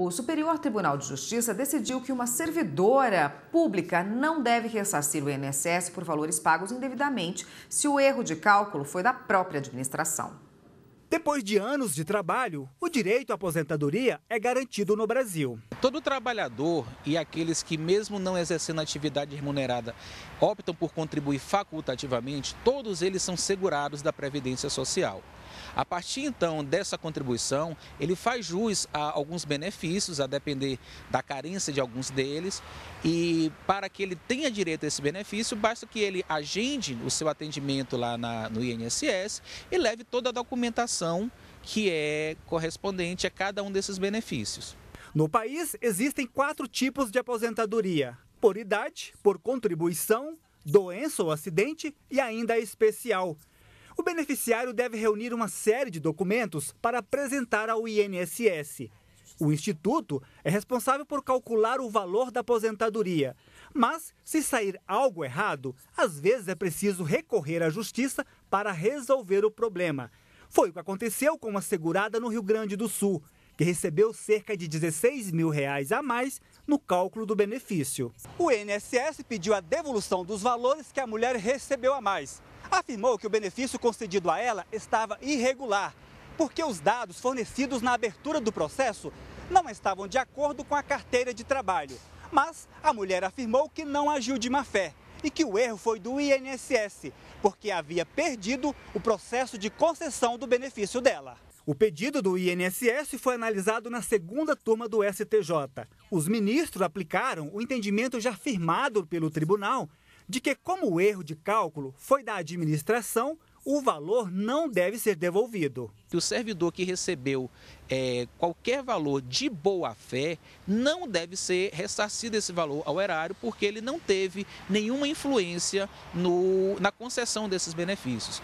O Superior Tribunal de Justiça decidiu que uma servidora pública não deve ressarcir o INSS por valores pagos indevidamente se o erro de cálculo foi da própria administração. Depois de anos de trabalho, o direito à aposentadoria é garantido no Brasil. Todo trabalhador e aqueles que, mesmo não exercendo atividade remunerada, optam por contribuir facultativamente, todos eles são segurados da Previdência Social. A partir então dessa contribuição, ele faz jus a alguns benefícios, a depender da carência de alguns deles, e para que ele tenha direito a esse benefício, basta que ele agende o seu atendimento lá na, no INSS e leve toda a documentação que é correspondente a cada um desses benefícios. No país, existem quatro tipos de aposentadoria: por idade, por contribuição, doença ou acidente e ainda especial. O beneficiário deve reunir uma série de documentos para apresentar ao INSS. O Instituto é responsável por calcular o valor da aposentadoria. Mas, se sair algo errado, às vezes é preciso recorrer à Justiça para resolver o problema. Foi o que aconteceu com uma segurada no Rio Grande do Sul, que recebeu cerca de 16 mil reais a mais no cálculo do benefício. O INSS pediu a devolução dos valores que a mulher recebeu a mais afirmou que o benefício concedido a ela estava irregular, porque os dados fornecidos na abertura do processo não estavam de acordo com a carteira de trabalho. Mas a mulher afirmou que não agiu de má fé e que o erro foi do INSS, porque havia perdido o processo de concessão do benefício dela. O pedido do INSS foi analisado na segunda turma do STJ. Os ministros aplicaram o entendimento já firmado pelo tribunal de que, como o erro de cálculo foi da administração, o valor não deve ser devolvido. O servidor que recebeu é, qualquer valor de boa fé não deve ser ressarcido esse valor ao erário, porque ele não teve nenhuma influência no, na concessão desses benefícios.